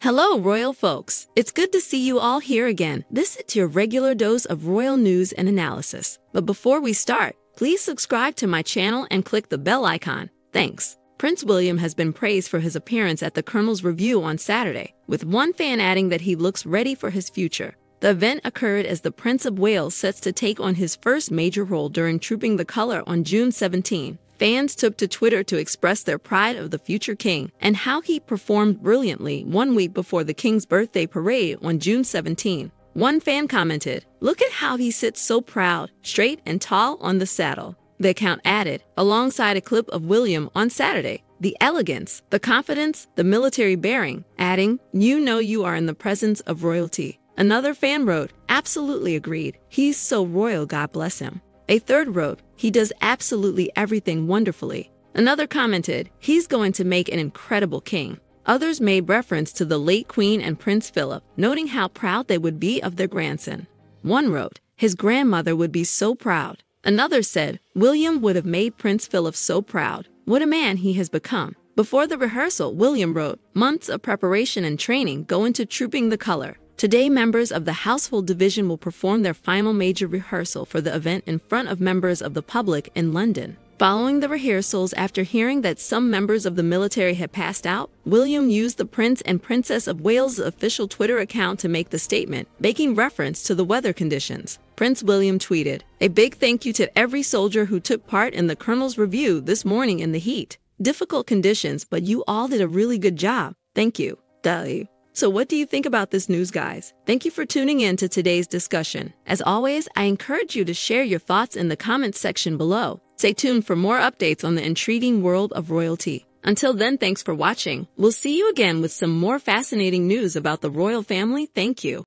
Hello, royal folks. It's good to see you all here again. This is your regular dose of royal news and analysis. But before we start, please subscribe to my channel and click the bell icon. Thanks. Prince William has been praised for his appearance at the Colonel's Review on Saturday, with one fan adding that he looks ready for his future. The event occurred as the Prince of Wales sets to take on his first major role during Trooping the Colour on June 17. Fans took to Twitter to express their pride of the future king and how he performed brilliantly one week before the king's birthday parade on June 17. One fan commented, Look at how he sits so proud, straight, and tall on the saddle. The account added, alongside a clip of William on Saturday, the elegance, the confidence, the military bearing, adding, You know you are in the presence of royalty. Another fan wrote, Absolutely agreed. He's so royal, God bless him. A third wrote, he does absolutely everything wonderfully. Another commented, he's going to make an incredible king. Others made reference to the late Queen and Prince Philip, noting how proud they would be of their grandson. One wrote, his grandmother would be so proud. Another said, William would have made Prince Philip so proud. What a man he has become. Before the rehearsal, William wrote, Months of preparation and training go into trooping the color. Today, members of the Household Division will perform their final major rehearsal for the event in front of members of the public in London. Following the rehearsals, after hearing that some members of the military had passed out, William used the Prince and Princess of Wales' official Twitter account to make the statement, making reference to the weather conditions. Prince William tweeted, A big thank you to every soldier who took part in the Colonel's review this morning in the heat. Difficult conditions, but you all did a really good job. Thank you. Dali. So, what do you think about this news, guys? Thank you for tuning in to today's discussion. As always, I encourage you to share your thoughts in the comments section below. Stay tuned for more updates on the intriguing world of royalty. Until then, thanks for watching. We'll see you again with some more fascinating news about the royal family. Thank you.